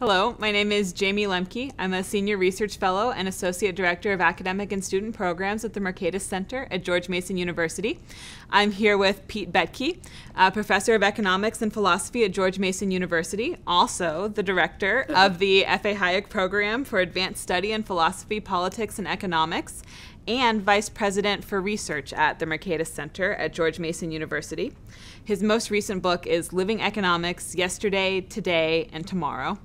Hello, my name is Jayme Lemke. I'm a Senior Research Fellow and Associate Director of Academic and Student Programs at the Mercatus Center at George Mason University. I'm here with Pete Boettke, Professor of Economics and Philosophy at George Mason University, also the Director of the F.A. Hayek Program for Advanced Study in Philosophy, Politics, and Economics, and Vice President for Research at the Mercatus Center at George Mason University. His most recent book is Living Economics Yesterday, Today, and Tomorrow.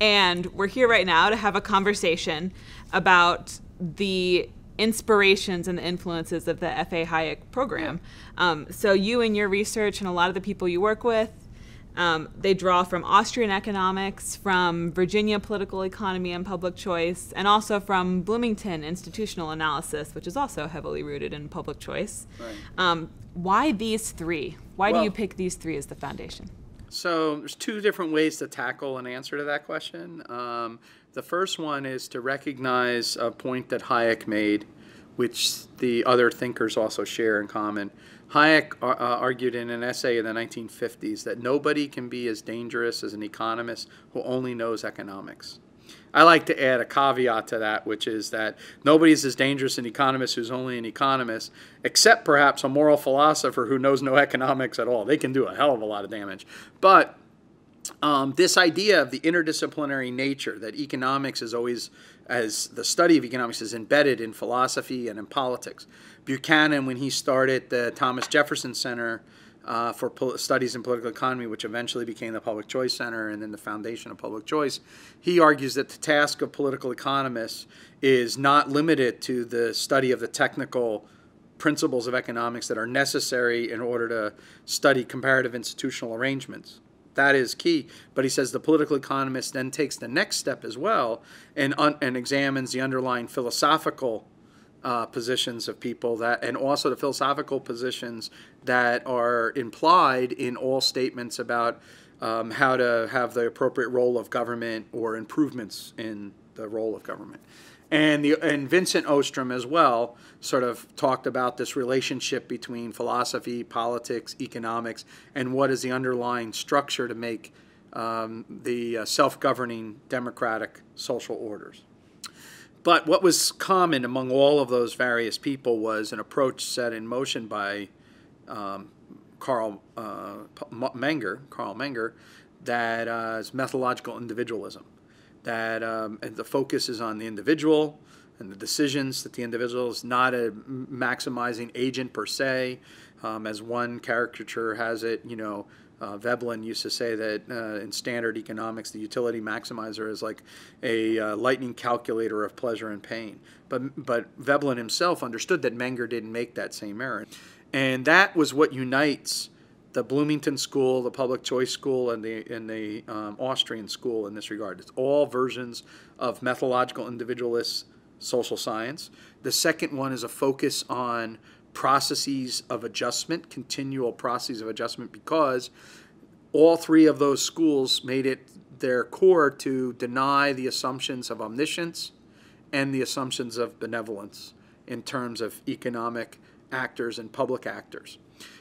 And we're here right now to have a conversation about the inspirations and the influences of the F.A. Hayek program. Um, so, you and your research, and a lot of the people you work with, um, they draw from Austrian economics, from Virginia political economy and public choice, and also from Bloomington institutional analysis, which is also heavily rooted in public choice. Right. Um, why these three? Why Well- do you pick these three as the foundation? So there's two different ways to tackle an answer to that question. Um, the first one is to recognize a point that Hayek made, which the other thinkers also share in common. Hayek uh, uh, argued in an essay in the 1950s that nobody can be as dangerous as an economist who only knows economics. I like to add a caveat to that, which is that nobody's as dangerous an economist who's only an economist, except perhaps a moral philosopher who knows no economics at all. They can do a hell of a lot of damage. But um, this idea of the interdisciplinary nature that economics is always as the study of economics is embedded in philosophy and in politics buchanan when he started the thomas jefferson center uh, for studies in political economy which eventually became the public choice center and then the foundation of public choice he argues that the task of political economists is not limited to the study of the technical principles of economics that are necessary in order to study comparative institutional arrangements. That is key. But he says the political economist then takes the next step as well and, and examines the underlying philosophical uh, positions of people that, and also the philosophical positions that are implied in all statements about um, how to have the appropriate role of government or improvements in the role of government. And the and Vincent Ostrom as well sort of talked about this relationship between philosophy, politics, economics, and what is the underlying structure to make um, the uh, self-governing democratic social orders. But what was common among all of those various people was an approach set in motion by um, Carl uh, Menger, Carl Menger, that uh, is methodological individualism. That um, the focus is on the individual and the decisions that the individual is not a maximizing agent per se. Um, as one caricature has it, you know, uh, Veblen used to say that uh, in standard economics, the utility maximizer is like a uh, lightning calculator of pleasure and pain. But, but Veblen himself understood that Menger didn't make that same error. And that was what unites the Bloomington School, the Public Choice School, and the, and the um, Austrian School in this regard. It's all versions of methodological individualist social science. The second one is a focus on processes of adjustment, continual processes of adjustment, because all three of those schools made it their core to deny the assumptions of omniscience and the assumptions of benevolence in terms of economic actors and public actors.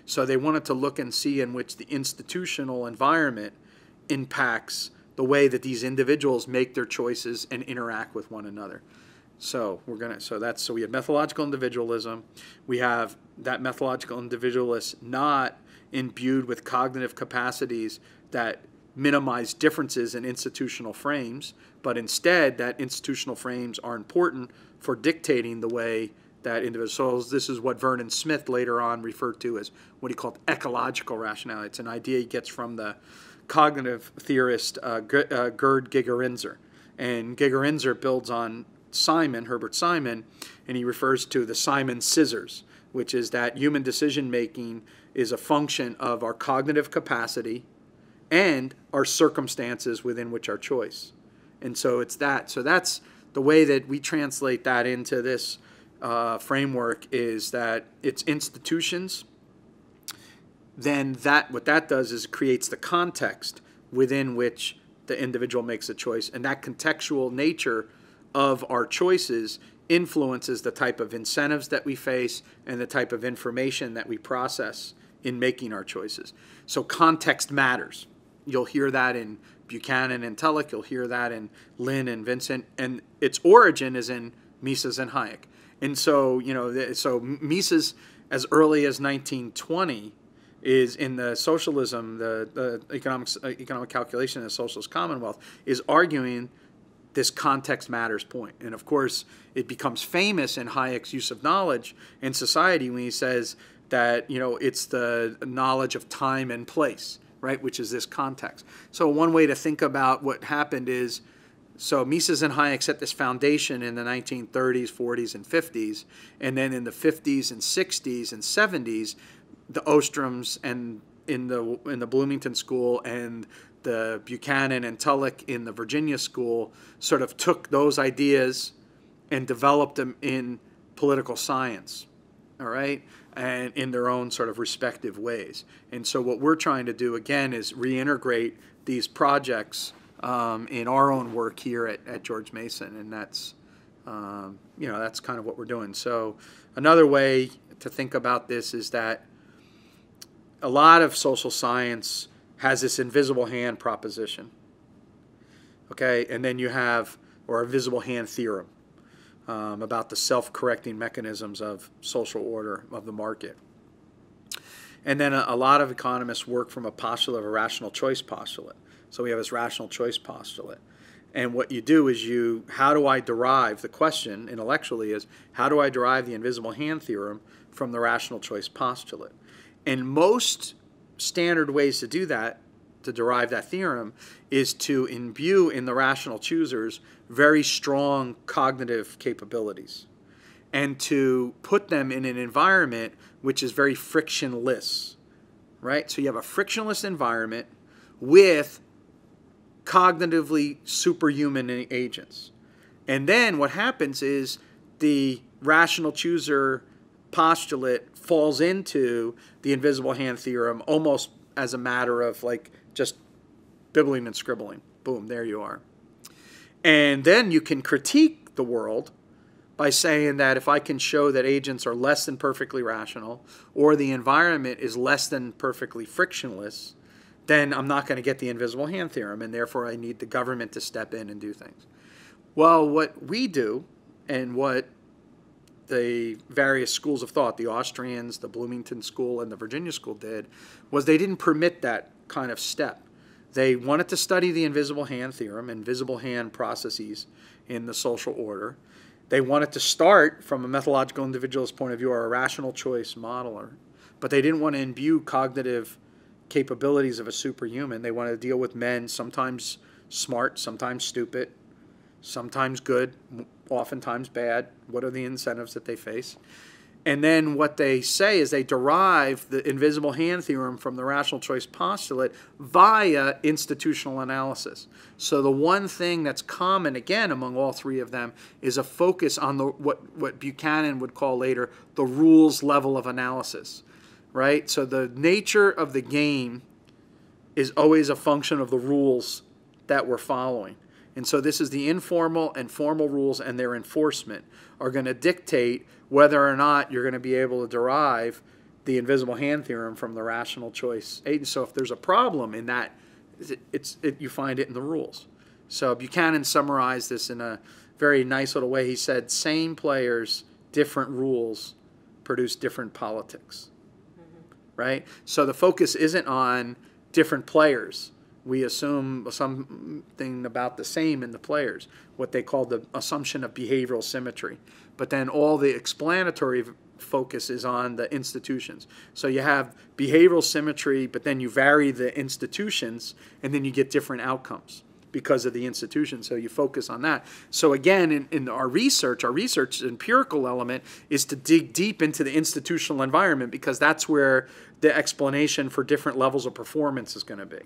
So they wanted to look and see in which the institutional environment impacts the way that these individuals make their choices and interact with one another. So we're gonna. So that's so we have methodological individualism. We have that methodological individualist not imbued with cognitive capacities that minimize differences in institutional frames, but instead that institutional frames are important for dictating the way that individuals. This is what Vernon Smith later on referred to as what he called ecological rationality. It's an idea he gets from the cognitive theorist uh, uh, Gerd Gigerenzer. And Gigerenzer builds on Simon, Herbert Simon, and he refers to the Simon scissors, which is that human decision making is a function of our cognitive capacity and our circumstances within which our choice. And so it's that. So that's the way that we translate that into this uh, framework is that it's institutions. Then that what that does is creates the context within which the individual makes a choice, and that contextual nature of our choices influences the type of incentives that we face and the type of information that we process in making our choices. So context matters. you'll hear that in Buchanan and Tullock, you'll hear that in Lin and Vincent, and its origin is in Mises and Hayek. And so, you know, so Mises, as early as 1920, is in the socialism, the, the economics, uh, economic calculation of the socialist commonwealth, is arguing this context matters point. And of course, it becomes famous in Hayek's use of knowledge in society when he says that, you know, it's the knowledge of time and place, right, which is this context. So one way to think about what happened is, so Mises and Hayek set this foundation in the 1930s, 40s, and 50s, and then in the 50s and 60s and 70s, the Ostroms and in the in the Bloomington School and the Buchanan and Tullock in the Virginia School sort of took those ideas and developed them in political science, all right, and in their own sort of respective ways. And so what we're trying to do again is reintegrate these projects um, in our own work here at, at George Mason, and that's um, you know that's kind of what we're doing. So another way to think about this is that a lot of social science has this invisible hand proposition. Okay, and then you have, or a visible hand theorem um, about the self correcting mechanisms of social order of the market. And then a, a, lot of economists work from a postulate of a rational choice postulate. So we have this rational choice postulate. And what you do is you, how do I derive, the question intellectually is, how do I derive the invisible hand theorem from the rational choice postulate? And most standard ways to do that, to derive that theorem, is to imbue in the rational choosers very strong cognitive capabilities and to put them in an environment which is very frictionless, right? So you have a frictionless environment with cognitively superhuman agents. And then what happens is the rational chooser postulate falls into the invisible hand theorem almost as a matter of like just bibbling and scribbling. Boom, there you are. And then you can critique the world by saying that if I can show that agents are less than perfectly rational or the environment is less than perfectly frictionless, then I'm not going to get the invisible hand theorem, and therefore I need the government to step in and do things. Well, what we do and what the various schools of thought, the Austrians, the Bloomington School, and the Virginia School did, was they didn't permit that kind of step. They wanted to study the invisible hand theorem, invisible hand processes in the social order. They wanted to start from a methodological individualist point of view or a rational choice modeler, but they didn't want to imbue cognitive capabilities of a superhuman. They wanted to deal with men, sometimes smart, sometimes stupid, sometimes good, oftentimes bad. What are the incentives that they face? And then what they say is they derive the invisible hand theorem from the rational choice postulate via institutional analysis. So the one thing that's common again among all three of them is a focus on the what what Buchanan would call later the rules level of analysis. Right? So the nature of the game is always a function of the rules that we're following. And so this is the informal and formal rules and their enforcement are going to dictate whether or not you're going to be able to derive the invisible hand theorem from the rational choice agent. So if there's a problem in that, it's it, you find it in the rules. So Buchanan summarized this in a very nice little way. He said, "Same players, different rules, produce different politics." Mm-hmm. Right. So the focus isn't on different players we assume something about the same in the players, what they call the assumption of behavioral symmetry. But then all the explanatory focus is on the institutions. So you have behavioral symmetry, but then you vary the institutions, and then you get different outcomes because of the institution. So you focus on that. So again, in, in our research, our research empirical element is to dig deep into the institutional environment because that's where the explanation for different levels of performance is going to be.